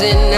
rising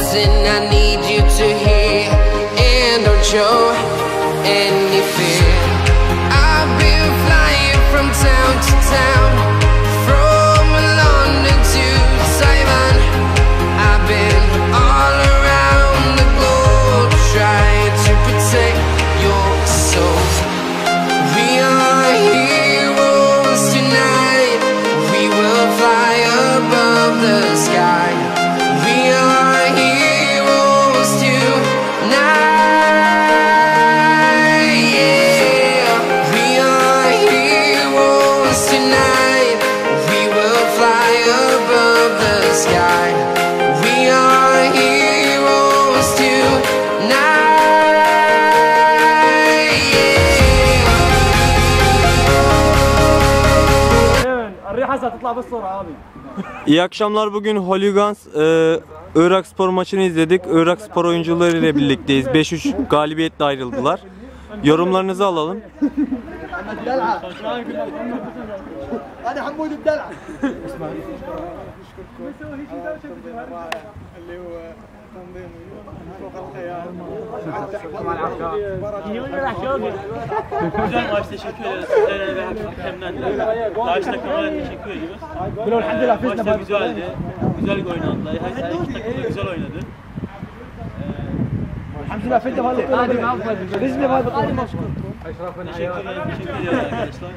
missing. I need. تطلع بالصورة abi. İyi akşamlar. Bugün Hooligans e, Irak spor maçını izledik. Irak spor oyuncuları ile birlikteyiz. 5-3 galibiyetle ayrıldılar. Yorumlarınızı alalım. هذا حمود الدلع. اللي هو تنظيم فوق الخيال. Güzel maç teşekkür ederiz. Sizlere ve hakemden de. Karşı takımlara teşekkür ediyoruz. قولوا الحمد لله Maç فزنا da بهذا güzeldi. Güzel oynadılar. Her, her iki takım da güzel oynadı. الحمد لله فزنا بهذا فزنا بهذا Teşekkür ederim. Teşekkür ediyoruz arkadaşlar.